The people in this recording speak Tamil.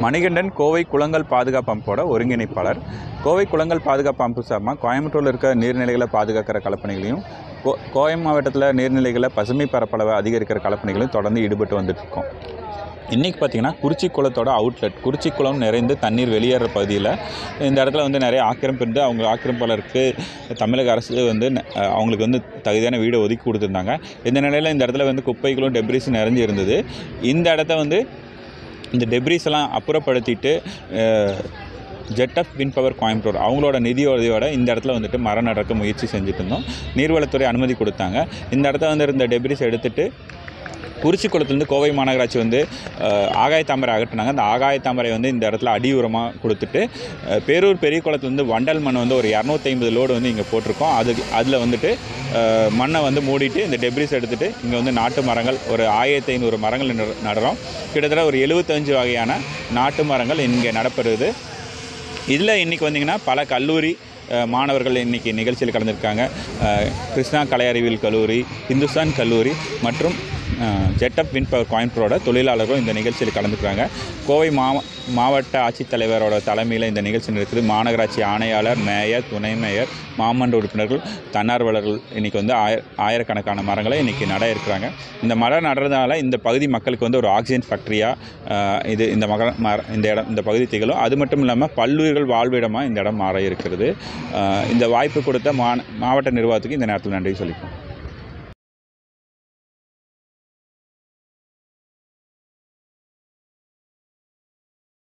மணிகண்டன் கோவை குளங்கள் பாதுகாப்பு அமைப்போட ஒருங்கிணைப்பாளர். கோவை குளங்கள் பாதுகாப்பு அமைப்பு சார்பாக கோயம்புத்தூரில் இருக்க நீர்நிலைகளை பாதுகாக்கிற கலப்பணிகளையும் கோ கோயம் மாவட்டத்தில் நீர்நிலைகளை பசுமை பரப்பளவை அதிகரிக்கிற கலப்பணிகளையும் தொடர்ந்து ஈடுபட்டு வந்துட்டுருக்கோம். இன்றைக்கி பார்த்தீங்கன்னா குறிச்சி குளத்தோட அவுட்லெட் குறிச்சி குளம் நிறைந்து தண்ணீர் வெளியேற பகுதியில் இந்த இடத்துல வந்து நிறைய ஆக்கிரமிப்பு இருந்து அவங்க ஆக்கிரமிப்பாளருக்கு தமிழக அரசு வந்து ந- அவங்களுக்கு வந்து தகுதியான வீடு ஒதுக்கி கொடுத்துருந்தாங்க. இந்த நிலையில் இந்த இடத்துல வந்து குப்பைகளும் டெப்ரிஸும் நிறைஞ்சு இருந்தது இந்த இடத்த வந்து இந்த டெப்ரிஸ் எல்லாம் அப்புறப்படுத்திட்டு jet of wind power Coimbatore அவங்களோட நிதி உதவியோட இந்த இடத்துல வந்துட்டு மரம் நடக்க முயற்சி செஞ்சுட்டு இருந்தோம். நீர்வளத்துறை அனுமதி கொடுத்தாங்க. இந்த இடத்துல வந்து இருந்த டெப்ரிஸ் எடுத்துகிட்டு குறிச்சி குளத்துலேருந்து கோவை மாநகராட்சி வந்து ஆகாய தாமரை அகட்டினாங்க அந்த ஆகாய தாமரை வந்து இந்த இடத்துல அடி உரமாக கொடுத்துட்டு பேரூர் பெரிய குளத்துலேருந்து வண்டல் மண் வந்து ஒரு இரநூத்தி ஐம்பது லோடு வந்து இங்கே போட்டிருக்கோம். அது அதில் வந்துட்டு மண்ணை வந்து மூடிட்டு இந்த டெப்ரிஸ் எடுத்துகிட்டு இங்கே வந்து நாட்டு மரங்கள் ஒரு ஆயிரத்தி ஐநூறு மரங்கள் நடுறோம். கிட்டத்தட்ட ஒரு எழுபத்தஞ்சு வகையான நாட்டு மரங்கள் இங்கே நடப்படுது. இதில் இன்றைக்கி வந்தீங்கன்னா பல கல்லூரி மாணவர்கள் இன்றைக்கி நிகழ்ச்சியில் கலந்துருக்காங்க. கிருஷ்ணா கலை அறிவியல் கல்லூரி இந்துஸ்தான் கல்லூரி மற்றும் ஜெட்டப் வின் பவர் கோயம்புத்தூரோட தொழிலாளர்களும் இந்த நிகழ்ச்சியில் கலந்துக்கிறாங்க. கோவை மாவ மாவட்ட ஆட்சித்தலைவரோட தலைமையில் இந்த நிகழ்ச்சி நடக்குது. மாநகராட்சி ஆணையாளர் மேயர் துணை மேயர் மாமன்ற உறுப்பினர்கள் தன்னார்வலர்கள் இன்றைக்கி வந்து ஆய ஆயிரக்கணக்கான மரங்களை இன்றைக்கி நட இருக்கிறாங்க. இந்த மரம் நடுறதுனால இந்த பகுதி மக்களுக்கு வந்து ஒரு ஆக்சிஜன் ஃபேக்ட்ரியாக இது இந்த மக மர இந்த இடம் இந்த பகுதி திகழும். அது மட்டும் இல்லாமல் பல்லுயிர்கள் வாழ்விடமாக இந்த இடம் மாற இருக்கிறது. இந்த வாய்ப்பு கொடுத்த மா மாவட்ட நிர்வாகத்துக்கு இந்த நேரத்தில் நன்றி சொல்லிப்போம்